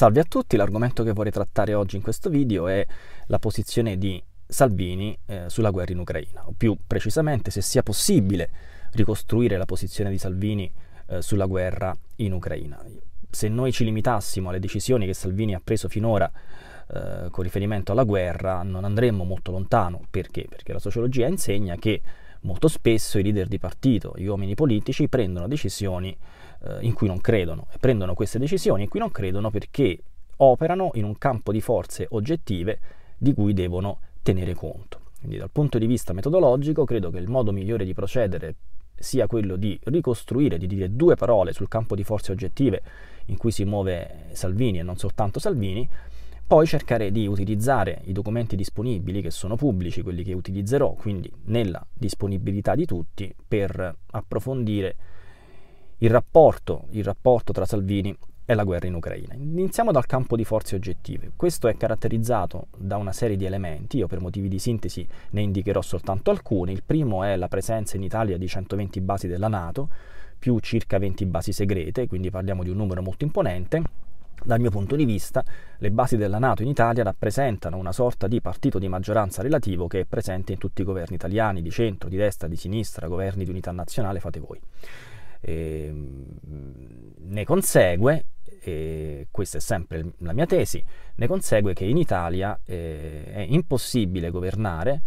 Salve a tutti, l'argomento che vorrei trattare oggi in questo video è la posizione di Salvini eh, sulla guerra in Ucraina, o più precisamente se sia possibile ricostruire la posizione di Salvini eh, sulla guerra in Ucraina. Se noi ci limitassimo alle decisioni che Salvini ha preso finora eh, con riferimento alla guerra, non andremmo molto lontano. Perché? Perché la sociologia insegna che molto spesso i leader di partito, gli uomini politici, prendono decisioni in cui non credono e prendono queste decisioni in cui non credono perché operano in un campo di forze oggettive di cui devono tenere conto. Quindi dal punto di vista metodologico credo che il modo migliore di procedere sia quello di ricostruire, di dire due parole sul campo di forze oggettive in cui si muove Salvini e non soltanto Salvini, poi cercare di utilizzare i documenti disponibili che sono pubblici, quelli che utilizzerò, quindi nella disponibilità di tutti, per approfondire il rapporto, il rapporto tra Salvini e la guerra in Ucraina. Iniziamo dal campo di forze oggettive. Questo è caratterizzato da una serie di elementi, io per motivi di sintesi ne indicherò soltanto alcuni. Il primo è la presenza in Italia di 120 basi della Nato, più circa 20 basi segrete, quindi parliamo di un numero molto imponente dal mio punto di vista, le basi della Nato in Italia rappresentano una sorta di partito di maggioranza relativo che è presente in tutti i governi italiani, di centro, di destra, di sinistra, governi di unità nazionale, fate voi. Ehm, ne consegue, e questa è sempre la mia tesi, ne consegue che in Italia eh, è impossibile governare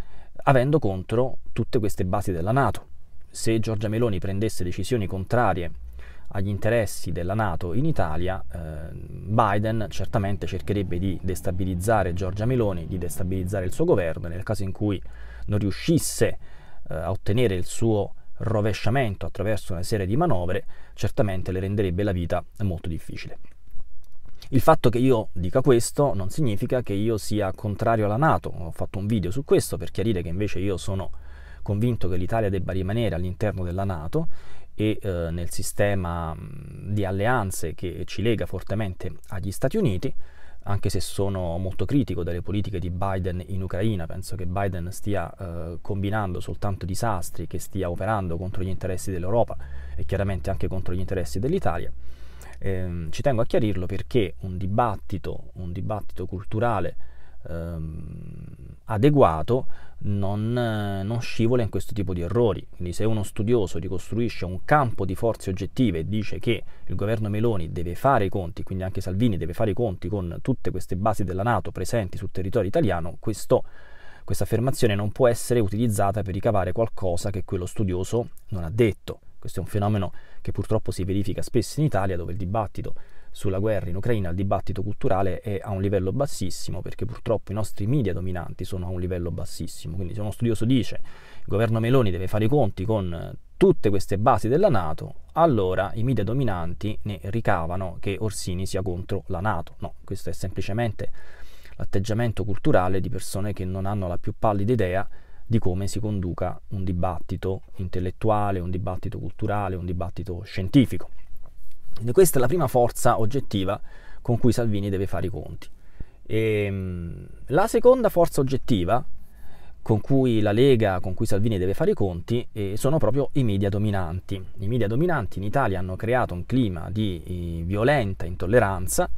avendo contro tutte queste basi della Nato. Se Giorgia Meloni prendesse decisioni contrarie agli interessi della Nato in Italia, eh, Biden certamente cercherebbe di destabilizzare Giorgia Meloni, di destabilizzare il suo governo, nel caso in cui non riuscisse eh, a ottenere il suo rovesciamento attraverso una serie di manovre, certamente le renderebbe la vita molto difficile. Il fatto che io dica questo non significa che io sia contrario alla Nato, ho fatto un video su questo per chiarire che invece io sono convinto che l'Italia debba rimanere all'interno della Nato e eh, nel sistema di alleanze che ci lega fortemente agli Stati Uniti, anche se sono molto critico delle politiche di Biden in Ucraina, penso che Biden stia eh, combinando soltanto disastri, che stia operando contro gli interessi dell'Europa e chiaramente anche contro gli interessi dell'Italia. Eh, ci tengo a chiarirlo perché un dibattito, un dibattito culturale ehm, adeguato non, non, scivola in questo tipo di errori. Quindi se uno studioso ricostruisce un campo di forze oggettive e dice che il governo Meloni deve fare i conti, quindi anche Salvini deve fare i conti con tutte queste basi della Nato presenti sul territorio italiano, questo, questa affermazione non può essere utilizzata per ricavare qualcosa che quello studioso non ha detto. Questo è un fenomeno che purtroppo si verifica spesso in Italia dove il dibattito sulla guerra in Ucraina il dibattito culturale è a un livello bassissimo perché purtroppo i nostri media dominanti sono a un livello bassissimo. Quindi se uno studioso dice il governo Meloni deve fare i conti con tutte queste basi della Nato, allora i media dominanti ne ricavano che Orsini sia contro la Nato. No, questo è semplicemente l'atteggiamento culturale di persone che non hanno la più pallida idea di come si conduca un dibattito intellettuale, un dibattito culturale, un dibattito scientifico. Quindi questa è la prima forza oggettiva con cui Salvini deve fare i conti. E, ehm, la seconda forza oggettiva con cui la Lega, con cui Salvini deve fare i conti, eh, sono proprio i media dominanti. I media dominanti in Italia hanno creato un clima di eh, violenta intolleranza.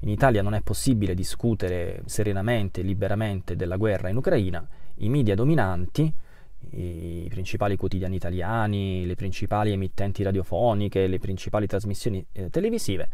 In Italia non è possibile discutere serenamente liberamente della guerra in Ucraina. I media dominanti i principali quotidiani italiani, le principali emittenti radiofoniche, le principali trasmissioni eh, televisive,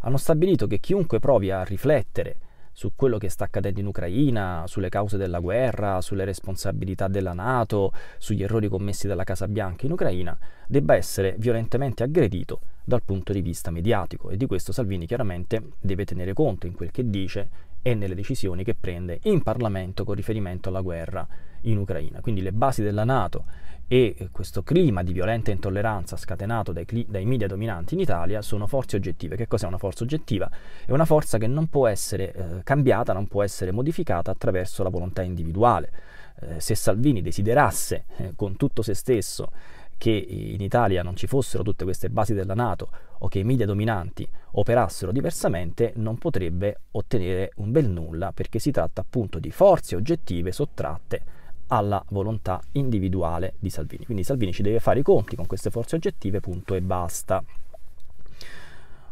hanno stabilito che chiunque provi a riflettere su quello che sta accadendo in Ucraina, sulle cause della guerra, sulle responsabilità della Nato, sugli errori commessi dalla Casa Bianca in Ucraina, debba essere violentemente aggredito dal punto di vista mediatico. E di questo Salvini chiaramente deve tenere conto in quel che dice e nelle decisioni che prende in Parlamento con riferimento alla guerra in Ucraina. Quindi le basi della Nato e questo clima di violenta intolleranza scatenato dai, cli- dai, media dominanti in Italia sono forze oggettive. Che cos'è una forza oggettiva? È una forza che non può essere eh, cambiata, non può essere modificata attraverso la volontà individuale. Eh, se Salvini desiderasse eh, con tutto se stesso che in Italia non ci fossero tutte queste basi della Nato o che i media dominanti operassero diversamente, non potrebbe ottenere un bel nulla perché si tratta appunto di forze oggettive sottratte alla volontà individuale di Salvini. Quindi Salvini ci deve fare i conti con queste forze oggettive, punto e basta.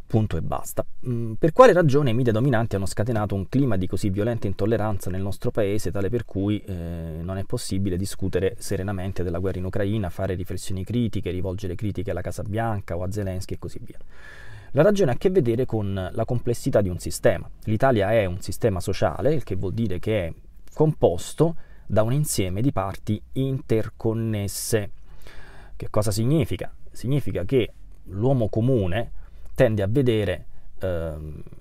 punto e basta. Mm, per quale ragione i media dominanti hanno scatenato un clima di così violenta intolleranza nel nostro paese, tale per cui eh, non è possibile discutere serenamente della guerra in Ucraina, fare riflessioni critiche, rivolgere critiche alla Casa Bianca o a Zelensky e così via? La ragione ha a che vedere con la complessità di un sistema. L'Italia è un sistema sociale, il che vuol dire che è composto da un insieme di parti interconnesse. Che cosa significa? Significa che l'uomo comune tende a vedere eh,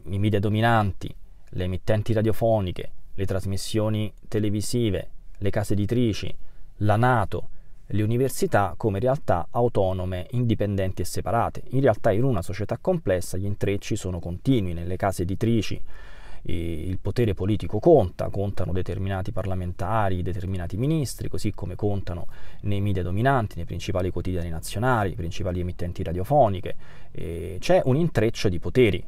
i media dominanti, le emittenti radiofoniche, le trasmissioni televisive, le case editrici, la Nato, le università come realtà autonome, indipendenti e separate. In realtà in una società complessa gli intrecci sono continui, nelle case editrici il potere politico conta, contano determinati parlamentari, determinati ministri, così come contano nei media dominanti, nei principali quotidiani nazionali, principali emittenti radiofoniche. c'è un intreccio di poteri,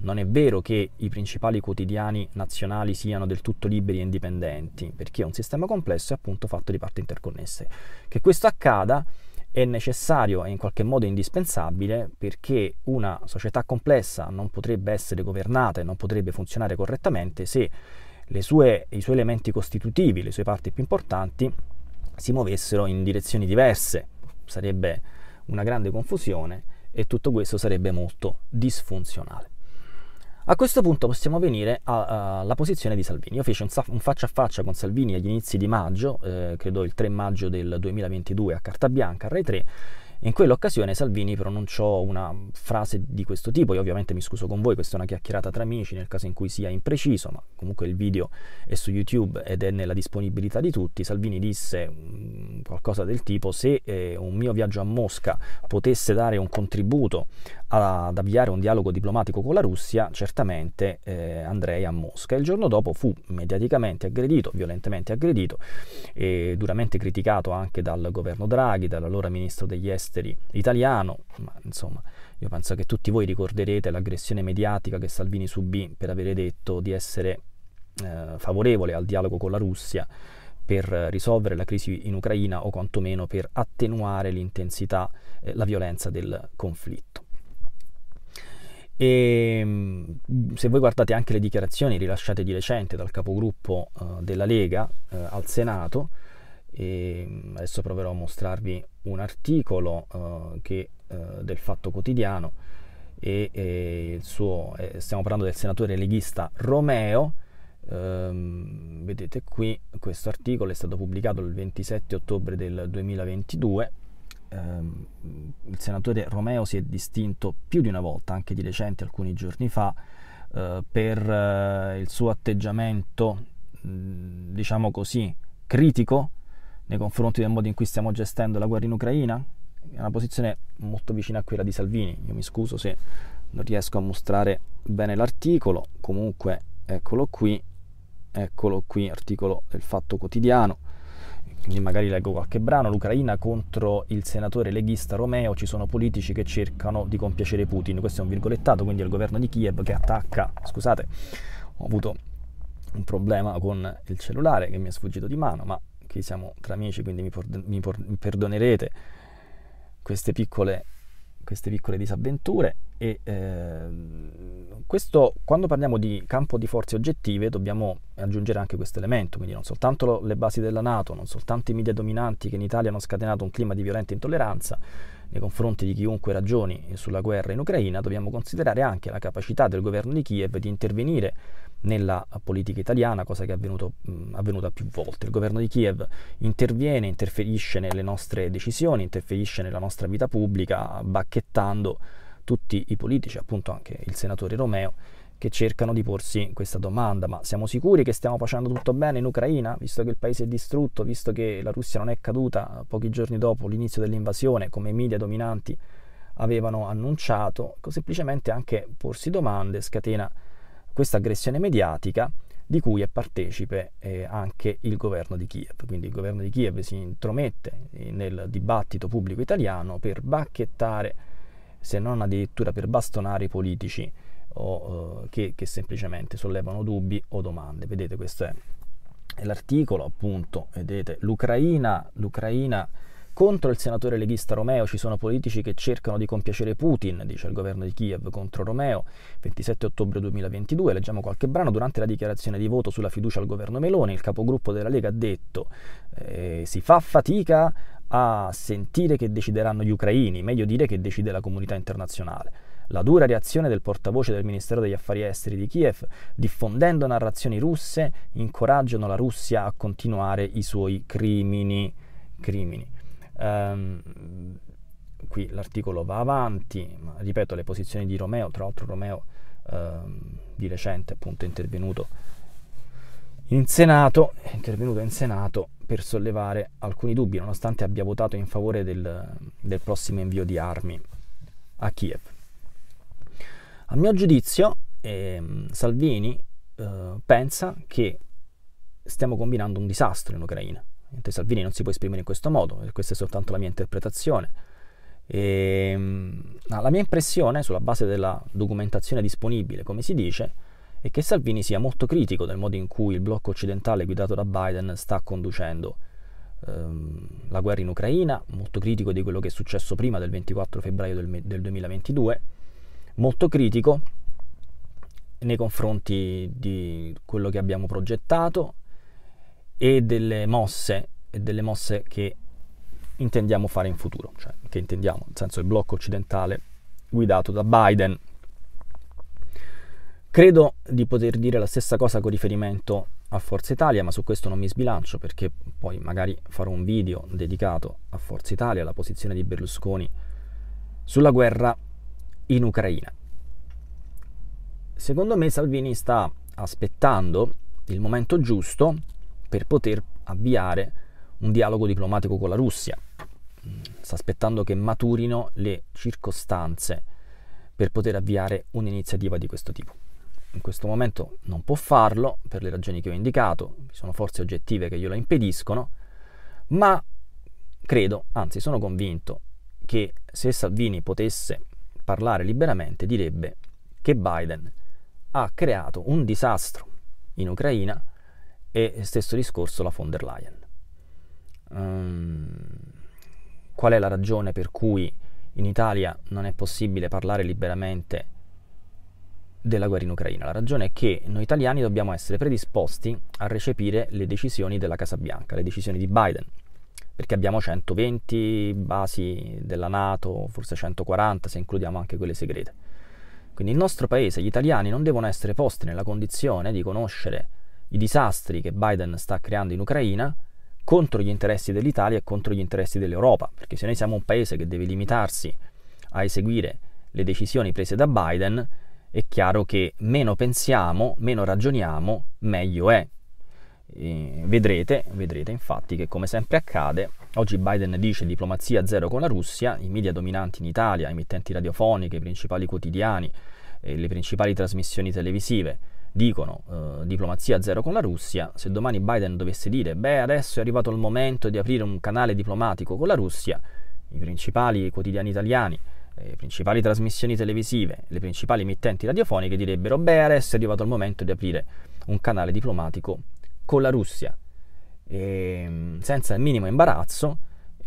non è vero che i principali quotidiani nazionali siano del tutto liberi e indipendenti, perché è un sistema complesso e appunto fatto di parti interconnesse. Che questo accada è necessario e in qualche modo indispensabile perché una società complessa non potrebbe essere governata e non potrebbe funzionare correttamente se sue, i suoi elementi costitutivi, le sue parti più importanti, si muovessero in direzioni diverse. Sarebbe una grande confusione e tutto questo sarebbe molto disfunzionale. A questo punto possiamo venire alla posizione di Salvini. Io feci un, un, faccia a faccia con Salvini agli inizi di maggio, eh, credo il 3 maggio del 2022 a Carta Bianca, a Rai 3, in quell'occasione Salvini pronunciò una frase di questo tipo, io ovviamente mi scuso con voi, questa è una chiacchierata tra amici nel caso in cui sia impreciso, ma comunque il video è su YouTube ed è nella disponibilità di tutti. Salvini disse mm, qualcosa del tipo se eh, un mio viaggio a Mosca potesse dare un contributo ad avviare un dialogo diplomatico con la Russia, certamente eh, andrei a Mosca. Il giorno dopo fu mediaticamente aggredito, violentemente aggredito e duramente criticato anche dal governo Draghi, dall'allora ministro degli esteri italiano, ma insomma io penso che tutti voi ricorderete l'aggressione mediatica che Salvini subì per avere detto di essere eh, favorevole al dialogo con la Russia per risolvere la crisi in Ucraina o quantomeno per attenuare l'intensità, eh, la violenza del conflitto. E ehm, se voi guardate anche le dichiarazioni rilasciate di recente dal capogruppo uh, della Lega uh, al Senato, e ehm, adesso proverò a mostrarvi un articolo uh, che, del Fatto Quotidiano e, e suo, eh, stiamo parlando del senatore leghista Romeo, um, vedete qui questo articolo è stato pubblicato il 27 ottobre del 2022 ehm, il senatore Romeo si è distinto più di una volta, anche di recente, alcuni giorni fa, eh, per eh, il suo atteggiamento, mh, diciamo così, critico nei confronti del modo in cui stiamo gestendo la guerra in Ucraina. È una posizione molto vicina a quella di Salvini. Io mi scuso se non riesco a mostrare bene l'articolo, comunque eccolo qui, eccolo qui, articolo del Fatto Quotidiano. Quindi magari leggo qualche brano, l'Ucraina contro il senatore leghista Romeo, ci sono politici che cercano di compiacere Putin, questo è un virgolettato, quindi è il governo di Kiev che attacca, scusate, ho avuto un problema con il cellulare che mi è sfuggito di mano, ma qui siamo tra amici, quindi mi, por- mi, por- mi perdonerete queste piccole, queste piccole disavventure. E eh, questo, quando parliamo di campo di forze oggettive dobbiamo aggiungere anche questo elemento, quindi non soltanto le basi della Nato, non soltanto i media dominanti che in Italia hanno scatenato un clima di violenta intolleranza nei confronti di chiunque ragioni sulla guerra in Ucraina, dobbiamo considerare anche la capacità del governo di Kiev di intervenire nella politica italiana, cosa che è avvenuto, mh, avvenuta più volte. Il governo di Kiev interviene, interferisce nelle nostre decisioni, interferisce nella nostra vita pubblica, bacchettando tutti i politici, appunto anche il senatore Romeo, che cercano di porsi questa domanda, ma siamo sicuri che stiamo facendo tutto bene in Ucraina, visto che il paese è distrutto, visto che la Russia non è caduta pochi giorni dopo l'inizio dell'invasione, come i media dominanti avevano annunciato, semplicemente anche porsi domande scatena questa aggressione mediatica di cui è partecipe eh, anche il governo di Kiev. Quindi il governo di Kiev si intromette nel dibattito pubblico italiano per bacchettare se non addirittura per bastonare i politici o, uh, che, che, semplicemente sollevano dubbi o domande. Vedete, questo è l'articolo, appunto, vedete, l'Ucraina, l'Ucraina Contro il senatore leghista Romeo ci sono politici che cercano di compiacere Putin, dice il governo di Kiev contro Romeo. 27 ottobre 2022, leggiamo qualche brano, durante la dichiarazione di voto sulla fiducia al governo Meloni, il capogruppo della Lega ha detto eh, si fa fatica a sentire che decideranno gli ucraini, meglio dire che decide la comunità internazionale. La dura reazione del portavoce del Ministero degli Affari Esteri di Kiev, diffondendo narrazioni russe, incoraggiano la Russia a continuare i suoi crimini. crimini. Um, qui l'articolo va avanti, ripeto le posizioni di Romeo, tra l'altro Romeo um, di recente appunto è intervenuto in Senato, è intervenuto in Senato per sollevare alcuni dubbi, nonostante abbia votato in favore del, del prossimo invio di armi a Kiev. A mio giudizio, eh, Salvini eh, pensa che stiamo combinando un disastro in Ucraina. Salvini non si può esprimere in questo modo, questa è soltanto la mia interpretazione. E, ehm, la mia impressione, sulla base della documentazione disponibile, come si dice, è che Salvini sia molto critico del modo in cui il blocco occidentale guidato da Biden sta conducendo ehm, la guerra in Ucraina, molto critico di quello che è successo prima del 24 febbraio del, del 2022, molto critico nei confronti di quello che abbiamo progettato e delle mosse, e delle mosse che intendiamo fare in futuro, cioè che intendiamo, nel senso il blocco occidentale guidato da Biden. Credo di poter dire la stessa cosa con riferimento a Forza Italia, ma su questo non mi sbilancio perché poi magari farò un video dedicato a Forza Italia, alla posizione di Berlusconi sulla guerra in Ucraina. Secondo me Salvini sta aspettando il momento giusto per poter avviare un dialogo diplomatico con la Russia. Sta aspettando che maturino le circostanze per poter avviare un'iniziativa di questo tipo. In questo momento non può farlo per le ragioni che ho indicato, vi sono forze oggettive che glielo impediscono, ma credo, anzi sono convinto, che se Salvini potesse parlare liberamente direbbe che Biden ha creato un disastro in Ucraina e stesso discorso la von der Leyen. Um, qual è la ragione per cui in Italia non è possibile parlare liberamente della guerra in Ucraina? La ragione è che noi italiani dobbiamo essere predisposti a recepire le decisioni della Casa Bianca, le decisioni di Biden, perché abbiamo 120 basi della Nato, forse 140 se includiamo anche quelle segrete. Quindi il nostro paese, gli italiani, non devono essere posti nella condizione di conoscere i disastri che Biden sta creando in Ucraina contro gli interessi dell'Italia e contro gli interessi dell'Europa, perché se noi siamo un paese che deve limitarsi a eseguire le decisioni prese da Biden, è chiaro che meno pensiamo, meno ragioniamo, meglio è. E vedrete, vedrete infatti che come sempre accade, oggi Biden dice diplomazia zero con la Russia, i media dominanti in Italia, emittenti radiofoniche, i principali quotidiani, e le principali trasmissioni televisive dicono eh, diplomazia zero con la Russia, se domani Biden dovesse dire beh adesso è arrivato il momento di aprire un canale diplomatico con la Russia, i principali quotidiani italiani, le principali trasmissioni televisive, le principali emittenti radiofoniche direbbero beh adesso è arrivato il momento di aprire un canale diplomatico con la Russia, e, ehm, senza il minimo imbarazzo,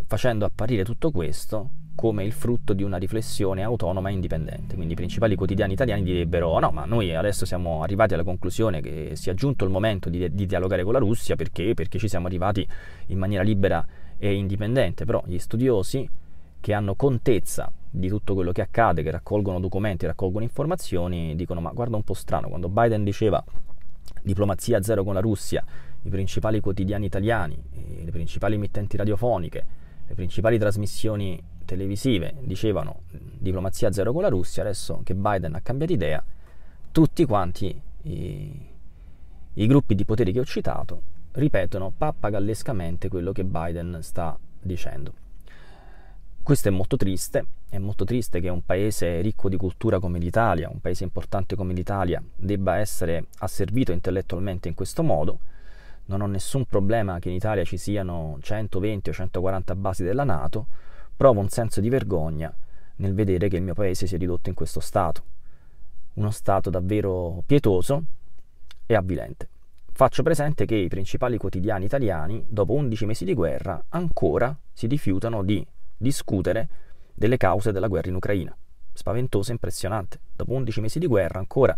facendo apparire tutto questo come il frutto di una riflessione autonoma e indipendente. Quindi i principali quotidiani italiani direbbero: oh no, ma noi adesso siamo arrivati alla conclusione che sia giunto il momento di, di dialogare con la Russia perché? perché ci siamo arrivati in maniera libera e indipendente. Però gli studiosi che hanno contezza di tutto quello che accade, che raccolgono documenti, raccolgono informazioni, dicono: Ma guarda un po' strano, quando Biden diceva diplomazia zero con la Russia, i principali quotidiani italiani, le principali emittenti radiofoniche, le principali trasmissioni televisive dicevano diplomazia zero con la Russia, adesso che Biden ha cambiato idea, tutti quanti i, i gruppi di poteri che ho citato ripetono pappagallescamente quello che Biden sta dicendo. Questo è molto triste, è molto triste che un paese ricco di cultura come l'Italia, un paese importante come l'Italia, debba essere asservito intellettualmente in questo modo. Non ho nessun problema che in Italia ci siano 120 o 140 basi della Nato, provo un senso di vergogna nel vedere che il mio paese si è ridotto in questo stato, uno stato davvero pietoso e avvilente. faccio presente che i principali quotidiani italiani, dopo 11 mesi di guerra, ancora si rifiutano di discutere delle cause della guerra in Ucraina. Spaventoso e impressionante. Dopo 11 mesi di guerra, ancora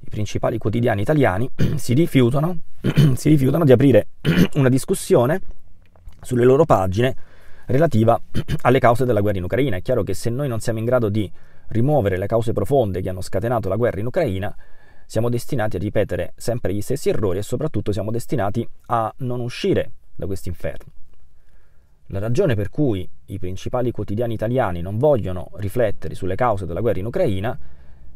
i principali quotidiani italiani si rifiutano, si rifiutano di aprire una discussione sulle loro pagine relativa alle cause della guerra in Ucraina. È chiaro che se noi non siamo in grado di rimuovere le cause profonde che hanno scatenato la guerra in Ucraina, siamo destinati a ripetere sempre gli stessi errori e soprattutto siamo destinati a non uscire da questo inferno. La ragione per cui i principali quotidiani italiani non vogliono riflettere sulle cause della guerra in Ucraina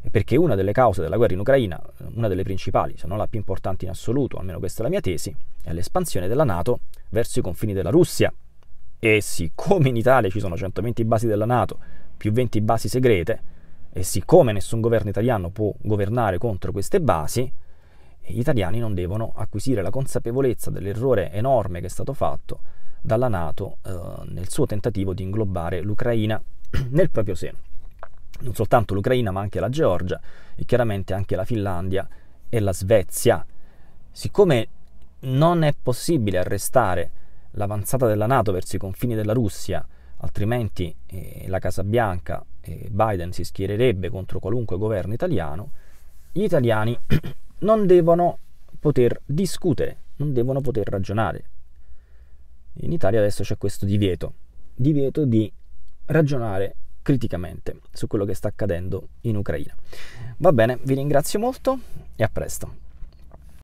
è perché una delle cause della guerra in Ucraina, una delle principali, se non la più importante in assoluto, almeno questa è la mia tesi, è l'espansione della Nato verso i confini della Russia. E siccome in Italia ci sono 120 basi della Nato più 20 basi segrete, e siccome nessun governo italiano può governare contro queste basi, gli italiani non devono acquisire la consapevolezza dell'errore enorme che è stato fatto dalla Nato eh, nel suo tentativo di inglobare l'Ucraina nel proprio seno. Non soltanto l'Ucraina, ma anche la Georgia e chiaramente anche la Finlandia e la Svezia. Siccome non è possibile arrestare l'avanzata della Nato verso i confini della Russia, altrimenti eh, la Casa Bianca e Biden si schiererebbe contro qualunque governo italiano, gli italiani non devono poter discutere, non devono poter ragionare. In Italia adesso c'è questo divieto, divieto di ragionare criticamente su quello che sta accadendo in Ucraina. Va bene, vi ringrazio molto e a presto.